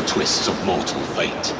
the twists of mortal fate.